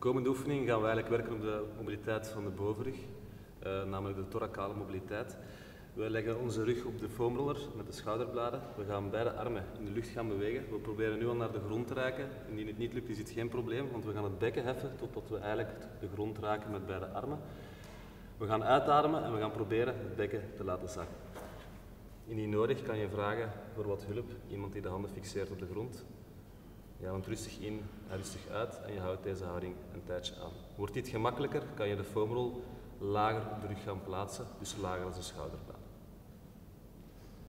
komende oefening gaan we eigenlijk werken op de mobiliteit van de bovenrug, uh, namelijk de thoracale mobiliteit. We leggen onze rug op de foamroller met de schouderbladen. We gaan beide armen in de lucht gaan bewegen. We proberen nu al naar de grond te raken. Indien het niet lukt is het geen probleem, want we gaan het bekken heffen totdat we eigenlijk de grond raken met beide armen. We gaan uitademen en we gaan proberen het bekken te laten zakken. Indien nodig kan je vragen voor wat hulp, iemand die de handen fixeert op de grond. Je ademt rustig in en rustig uit en je houdt deze houding een tijdje aan. Wordt dit gemakkelijker, kan je de foamrol lager op de rug gaan plaatsen, dus lager als de schouderblaad.